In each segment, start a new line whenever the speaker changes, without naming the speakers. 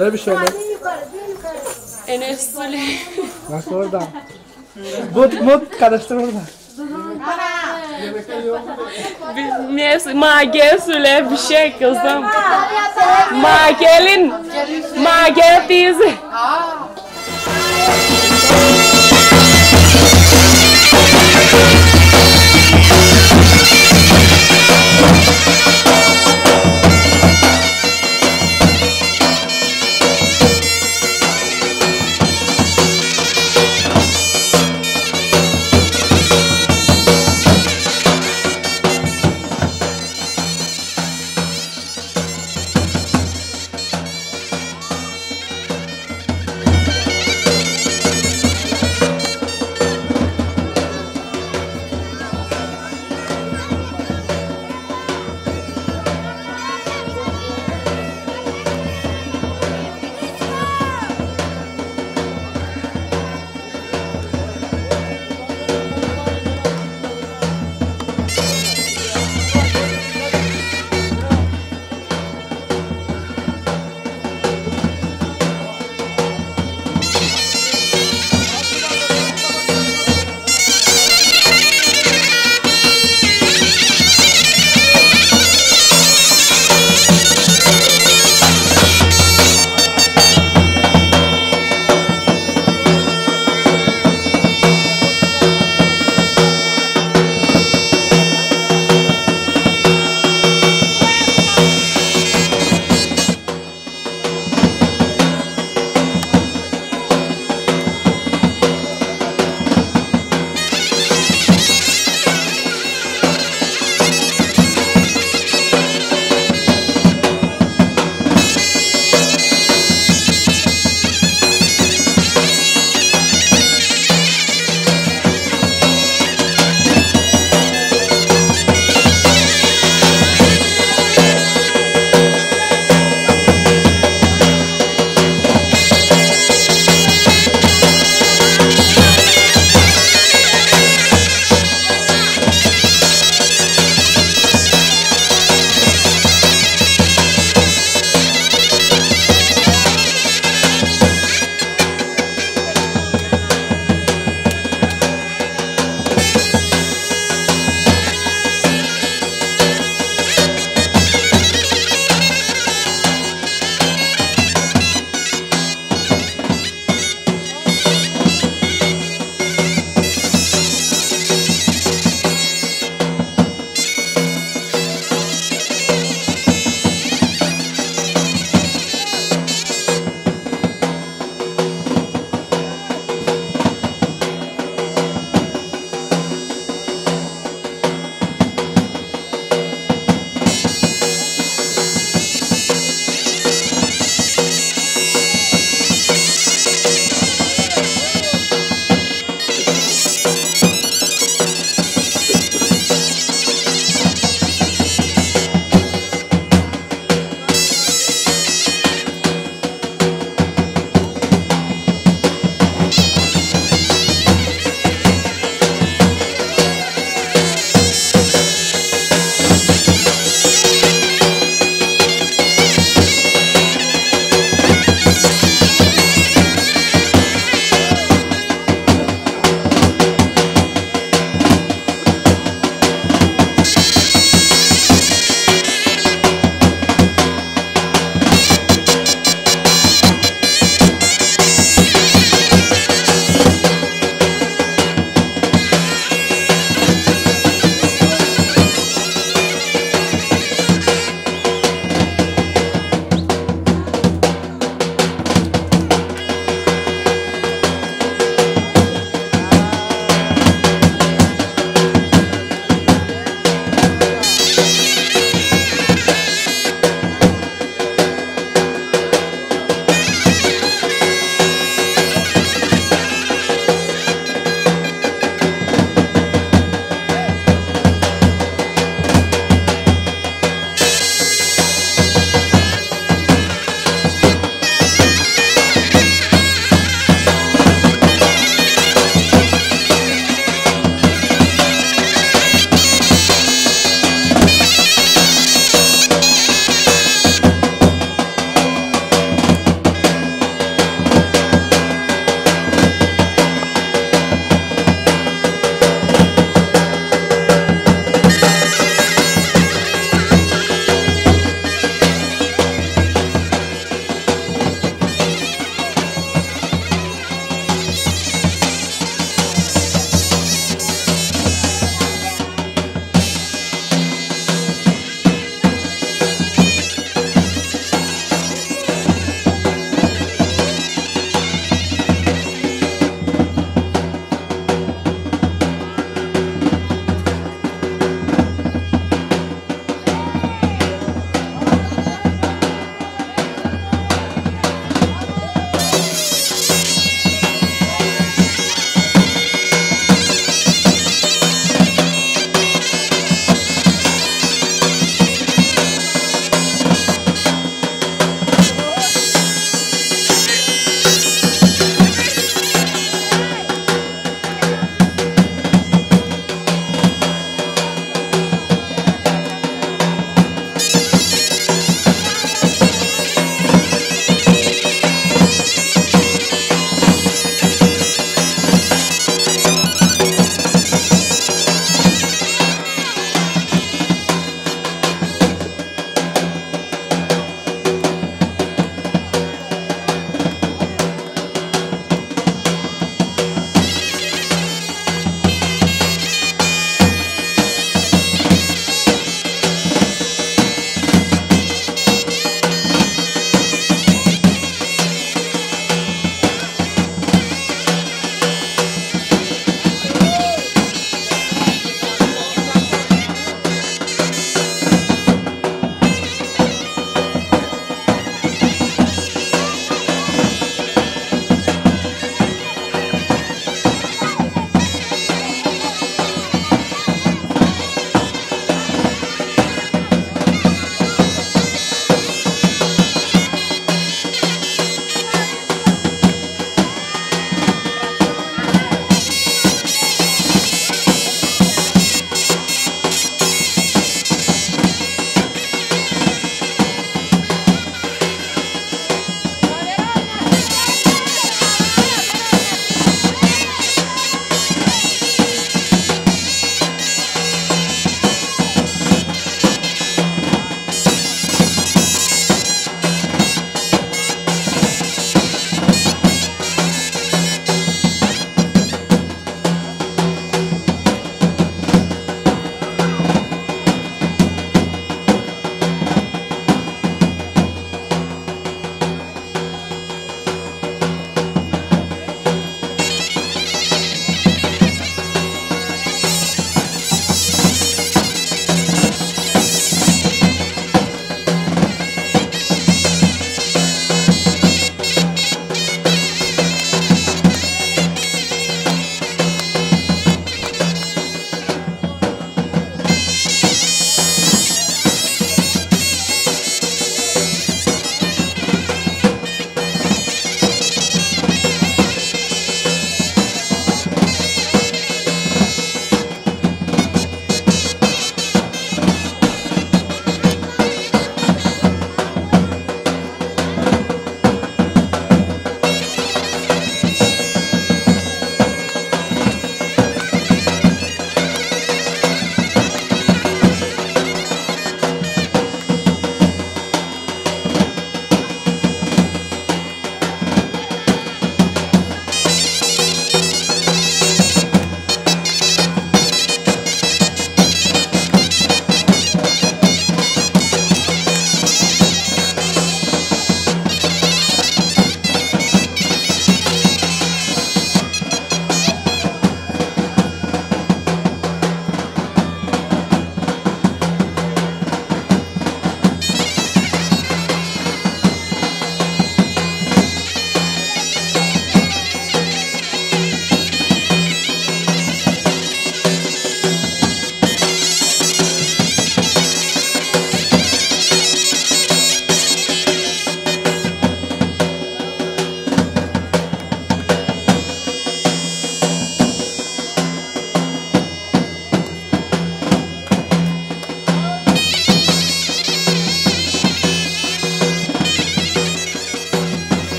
Söyle bir şeyler.
Enes Sule.
Bak orada. But mut karıştır orada.
Bilmiyorsun. Mage Sule bir şey kızım. Magelin. Mage teyze.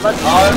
好